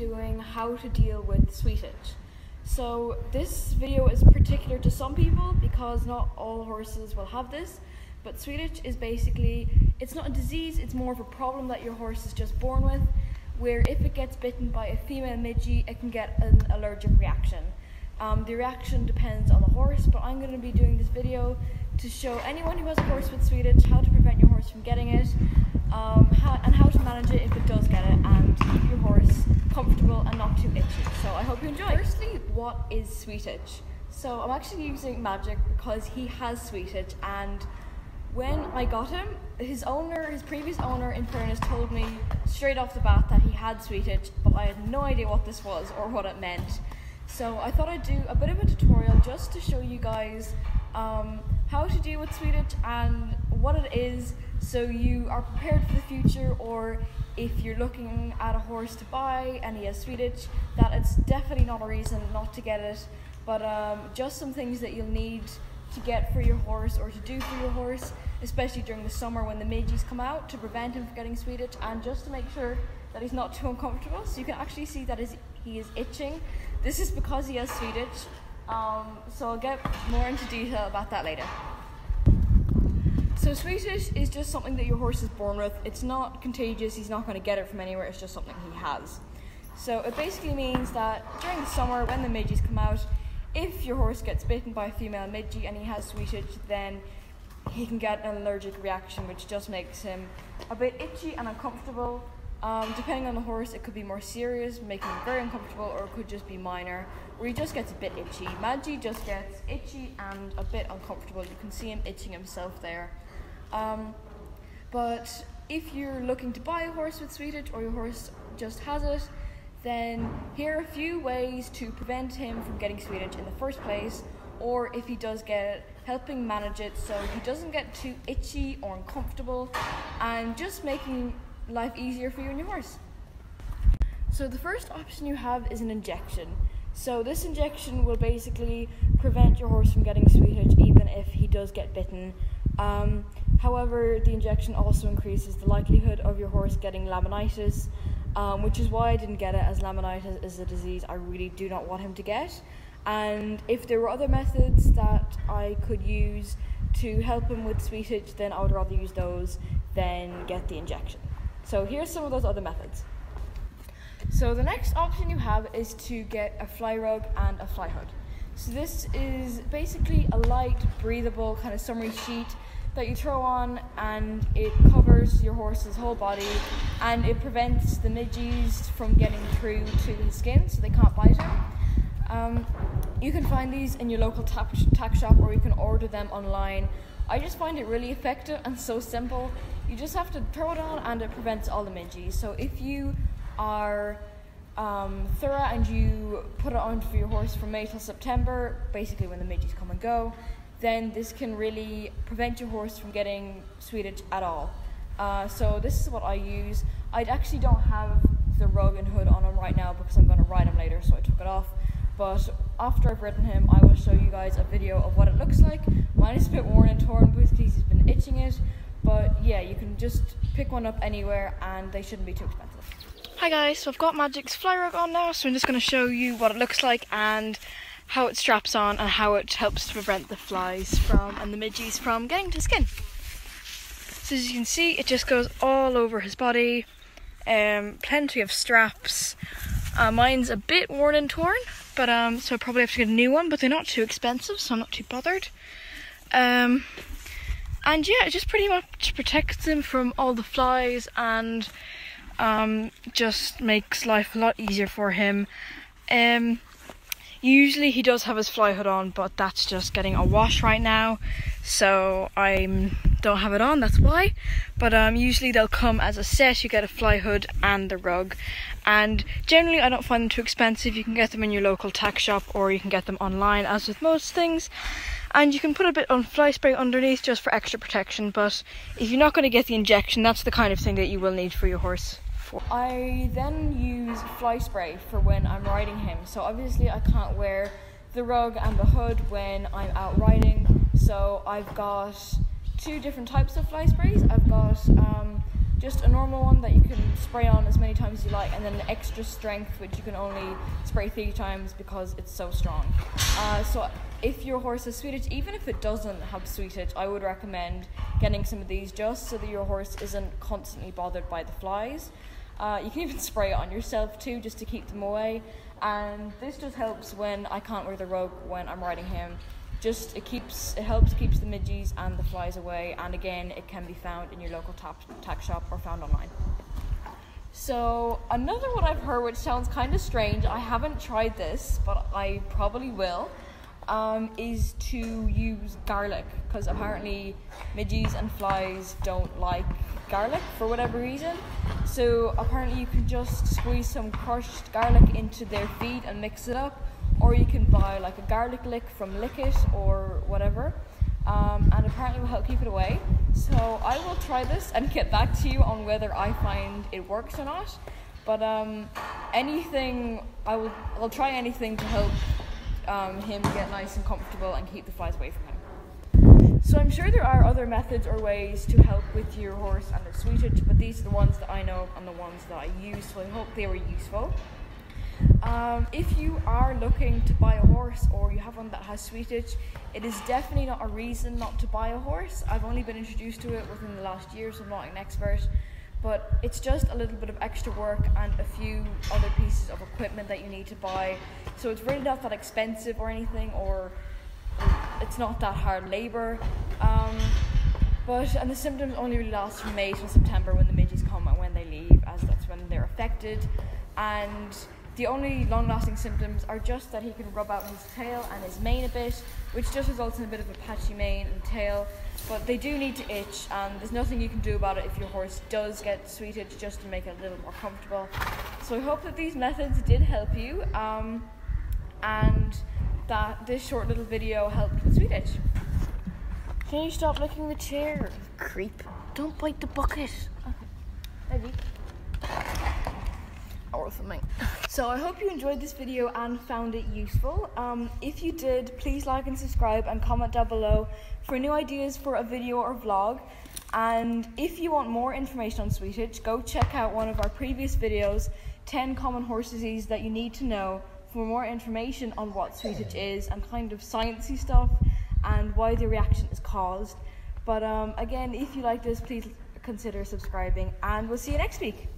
to deal with sweet itch. So this video is particular to some people because not all horses will have this, but sweet itch is basically, it's not a disease, it's more of a problem that your horse is just born with, where if it gets bitten by a female midgie, it can get an allergic reaction. Um, the reaction depends on the horse, but I'm going to be doing this video to show anyone who has a horse with sweet itch how to prevent your horse from getting it, um, how, and how to manage it if it does get it, and keep your horse comfortable and not too itchy. So I hope you enjoy. Firstly, what is sweet itch? So I'm actually using Magic because he has sweet itch, and when I got him, his owner, his previous owner in fairness, told me straight off the bat that he had sweet itch, but I had no idea what this was or what it meant. So I thought I'd do a bit of a tutorial just to show you guys um, how to deal with sweet itch and what it is so you are prepared for the future or if you're looking at a horse to buy and he has sweet itch, that it's definitely not a reason not to get it, but um, just some things that you'll need to get for your horse or to do for your horse, especially during the summer when the midges come out to prevent him from getting sweet itch and just to make sure that he's not too uncomfortable. So you can actually see that he is itching. This is because he has sweet itch. Um, so I'll get more into detail about that later. So sweet itch is just something that your horse is born with. It's not contagious. He's not going to get it from anywhere. It's just something he has. So it basically means that during the summer, when the midges come out, if your horse gets bitten by a female midgie and he has sweet itch, then he can get an allergic reaction, which just makes him a bit itchy and uncomfortable. Um, depending on the horse, it could be more serious, making him very uncomfortable, or it could just be minor, where he just gets a bit itchy. Maggie just gets itchy and a bit uncomfortable. You can see him itching himself there. Um, but if you're looking to buy a horse with sweet itch, or your horse just has it, then here are a few ways to prevent him from getting sweet itch in the first place, or if he does get it, helping manage it so he doesn't get too itchy or uncomfortable, and just making life easier for you and your horse. So the first option you have is an injection. So this injection will basically prevent your horse from getting sweet itch even if he does get bitten. Um, however, the injection also increases the likelihood of your horse getting laminitis, um, which is why I didn't get it, as laminitis is a disease I really do not want him to get. And if there were other methods that I could use to help him with sweet itch, then I would rather use those than get the injection. So here's some of those other methods. So the next option you have is to get a fly rug and a fly hood. So this is basically a light, breathable kind of summery sheet that you throw on and it covers your horse's whole body and it prevents the midges from getting through to his skin so they can't bite him. Um, you can find these in your local tack, tack shop or you can order them online. I just find it really effective and so simple. You just have to throw it on and it prevents all the midges. So if you are um, thorough and you put it on for your horse from May till September, basically when the midges come and go, then this can really prevent your horse from getting sweet itch at all. Uh, so this is what I use. I actually don't have the rug and hood on him right now because I'm going to ride him later, so I took it off. But after I've ridden him, I will show you guys a video of what it looks like. Mine is a bit worn and torn because he's been itching it. But yeah, you can just pick one up anywhere and they shouldn't be too expensive. Hi guys, so I've got Magic's fly rug on now, so I'm just going to show you what it looks like and how it straps on and how it helps to prevent the flies from and the midges from getting to skin. So as you can see, it just goes all over his body. Um, plenty of straps. Uh, mine's a bit worn and torn, but um, so I probably have to get a new one, but they're not too expensive, so I'm not too bothered. Um, and yeah, it just pretty much protects him from all the flies and um, just makes life a lot easier for him. Um, usually he does have his fly hood on, but that's just getting a wash right now, so I don't have it on. That's why. But um, usually they'll come as a set. You get a fly hood and the rug, and generally I don't find them too expensive. You can get them in your local tack shop, or you can get them online, as with most things and you can put a bit on fly spray underneath just for extra protection but if you're not going to get the injection that's the kind of thing that you will need for your horse. For. I then use fly spray for when I'm riding him. So obviously I can't wear the rug and the hood when I'm out riding. So I've got two different types of fly sprays. I've got um, just a normal one that you can spray on as many times as you like, and then an extra strength, which you can only spray three times because it's so strong. Uh, so if your horse has sweet itch, even if it doesn't have sweet itch, I would recommend getting some of these just so that your horse isn't constantly bothered by the flies. Uh, you can even spray it on yourself too, just to keep them away. And this just helps when I can't wear the rope when I'm riding him. Just it keeps it helps keeps the midges and the flies away. And again, it can be found in your local tap, tack shop or found online. So another one I've heard, which sounds kind of strange. I haven't tried this, but I probably will um, is to use garlic because apparently midges and flies don't like garlic for whatever reason. So apparently you can just squeeze some crushed garlic into their feed and mix it up, or you can buy like a garlic lick from Likit or whatever. Um, and apparently will help keep it away. So I will try this and get back to you on whether I find it works or not. But um, anything, I will, I'll try anything to help um, him get nice and comfortable and keep the flies away from him. So I'm sure there are other methods or ways to help with your horse and their sweet itch, but these are the ones that I know and the ones that I use, so I hope they were useful. Um, if you are looking to buy a horse or you have one that has sweet itch, it is definitely not a reason not to buy a horse. I've only been introduced to it within the last year, so I'm not an expert but it's just a little bit of extra work and a few other pieces of equipment that you need to buy. So it's really not that expensive or anything, or it's not that hard labor. Um, but and the symptoms only really last from May to September when the midges come and when they leave, as that's when they're affected. And the only long lasting symptoms are just that he can rub out his tail and his mane a bit, which just results in a bit of a patchy mane and tail. But they do need to itch, and there's nothing you can do about it if your horse does get sweet itch, just to make it a little more comfortable. So I hope that these methods did help you, um, and that this short little video helped with sweet itch. Can you stop licking the chair, creep? Don't bite the bucket. Okay. Or something. So I hope you enjoyed this video and found it useful. Um, if you did, please like and subscribe and comment down below for new ideas for a video or vlog. And if you want more information on sweet itch, go check out one of our previous videos, 10 common horse diseases that you need to know for more information on what sweet itch is and kind of sciencey stuff and why the reaction is caused. But um, again, if you like this, please consider subscribing and we'll see you next week.